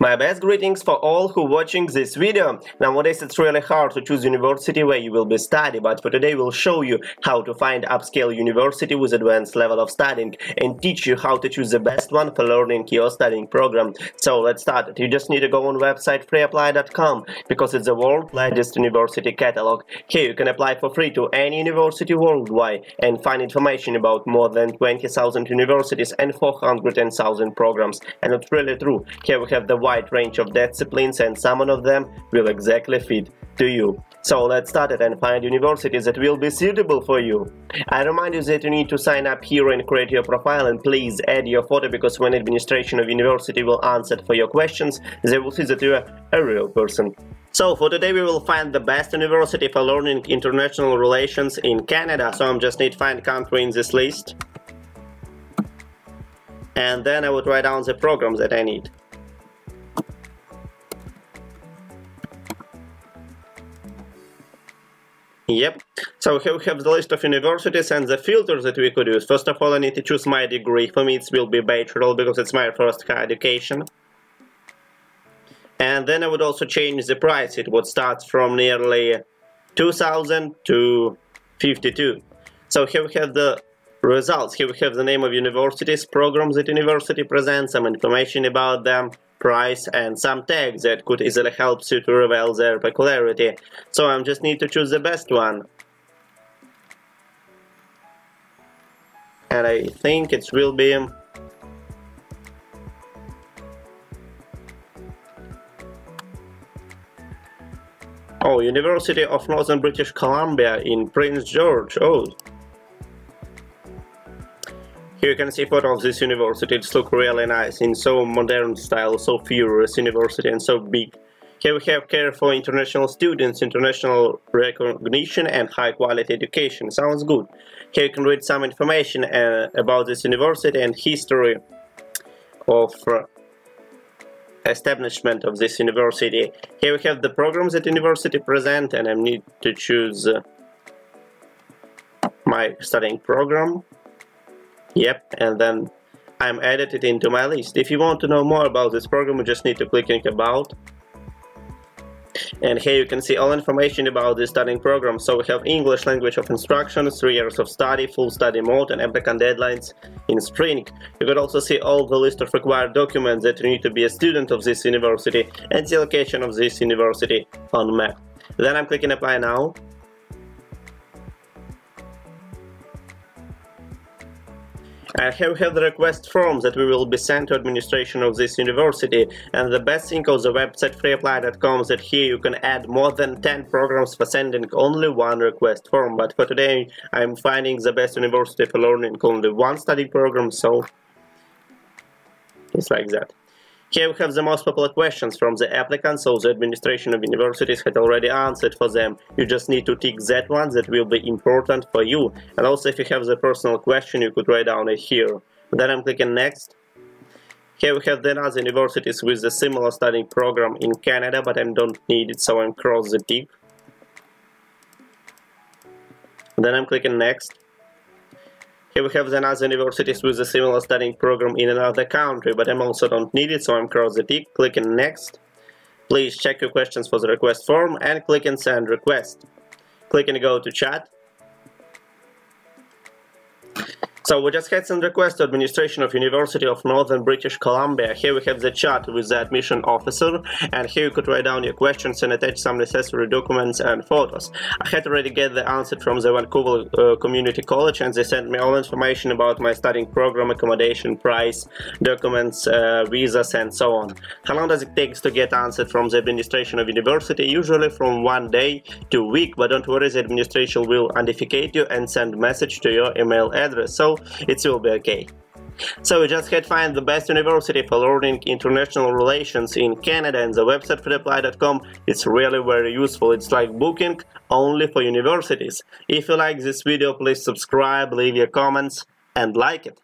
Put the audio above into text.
My best greetings for all who watching this video. Nowadays it's really hard to choose university where you will be study, but for today we'll show you how to find upscale university with advanced level of studying and teach you how to choose the best one for learning your studying program. So let's start. You just need to go on website freeapply.com because it's the world's largest university catalog. Here you can apply for free to any university worldwide and find information about more than 20,000 universities and 400,000 programs. And it's really true. Here we have the wide range of disciplines and some of them will exactly fit to you. So let's start it and find universities that will be suitable for you. I remind you that you need to sign up here and create your profile and please add your photo because when administration of university will answer for your questions, they will see that you are a real person. So for today we will find the best university for learning international relations in Canada. So I'm just need find country in this list. And then I would write down the programs that I need. Yep, so here we have the list of universities and the filters that we could use. First of all, I need to choose my degree. For me, it will be bachelor because it's my first higher education. And then I would also change the price. It would start from nearly 2000 to 52. So here we have the results. Here we have the name of universities, programs that university presents, some information about them, price and some tags that could easily help you to reveal their peculiarity. So I just need to choose the best one. And I think it will be Oh, University of Northern British Columbia in Prince George. Oh, you can see photo of this university, it's look really nice, in so modern style, so furious university and so big. Here we have care for international students, international recognition and high quality education. Sounds good. Here you can read some information uh, about this university and history of uh, establishment of this university. Here we have the programs that university present and I need to choose uh, my studying program. Yep, and then I'm added it into my list. If you want to know more about this program, you just need to click on About. And here you can see all information about the studying program. So we have English language of instruction, 3 years of study, full study mode and applicant deadlines in spring. You can also see all the list of required documents that you need to be a student of this university and the location of this university on map. Then I'm clicking apply now We have the request forms that we will be sent to administration of this university. And the best thing of the website freeapply.com that here you can add more than 10 programs for sending only one request form. But for today, I'm finding the best university for learning only one study program, so it's like that. Here we have the most popular questions from the applicants, so the administration of universities had already answered for them. You just need to tick that one that will be important for you. And also if you have the personal question, you could write down it here. Then I'm clicking next. Here we have then other universities with a similar studying program in Canada, but I don't need it, so I'm cross the tick. Then I'm clicking next. Here we have another universities with a similar studying program in another country, but I'm also don't need it, so I'm cross the tick, clicking next. Please check your questions for the request form and click and send request. Click and go to chat. So we just had some request to administration of University of Northern British Columbia. Here we have the chat with the admission officer and here you could write down your questions and attach some necessary documents and photos. I had already get the answer from the Vancouver uh, Community College and they sent me all information about my studying program, accommodation, price, documents, uh, visas and so on. How long does it take to get answered from the administration of university? Usually from one day to week, but don't worry, the administration will identify you and send message to your email address. So it will be okay. So we just had find the best university for learning international relations in Canada and the website freeapply.com it's really very useful. It's like booking only for universities. If you like this video, please subscribe, leave your comments and like it.